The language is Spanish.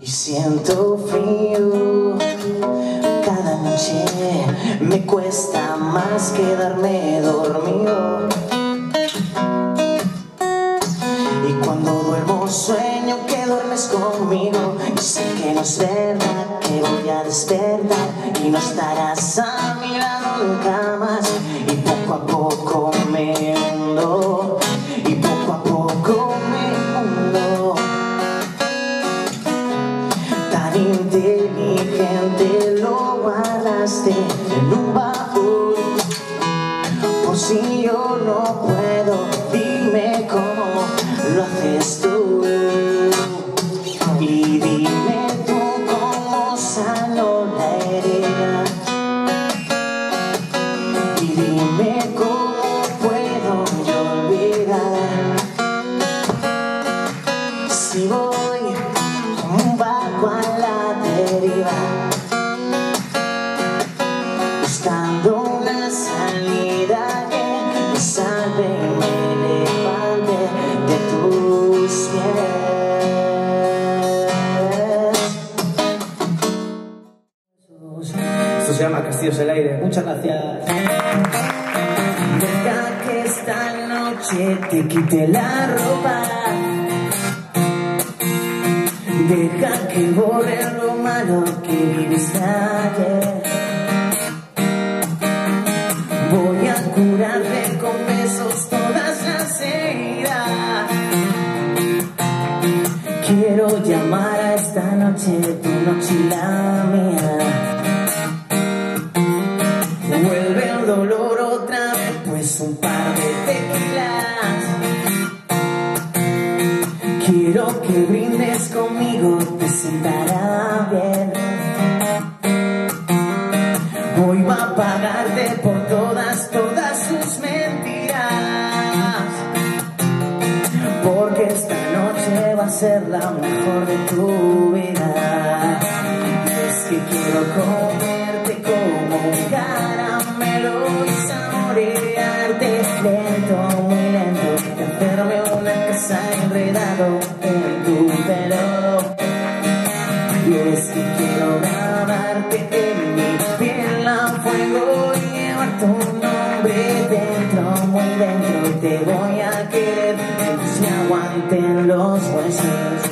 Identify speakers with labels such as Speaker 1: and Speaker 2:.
Speaker 1: Y siento frío. Cada noche, me cuesta más quedarme dormido. Y cuando duermo sueño que duermes conmigo. Y sé que no es verdad que voy a despertar. Y no estarás a mi lado nunca más. Y poco a poco me Y
Speaker 2: se llama Castillos del Aire.
Speaker 1: Muchas gracias. Deja que esta noche te quite la ropa. Deja que borre lo malo que viviste ayer. Voy a curarte con besos todas las heridas. Quiero llamar a esta noche tu noche y la mía. Quiero que brindes conmigo, te sentará bien. Hoy va a pagarte por todas, todas sus mentiras. Porque esta noche va a ser la mejor de tu vida. Es que quiero comerte pelo. Y es que quiero grabarte en mi piel a fuego y llevar tu nombre dentro, muy dentro. Te voy a querer, que se aguanten los huesos.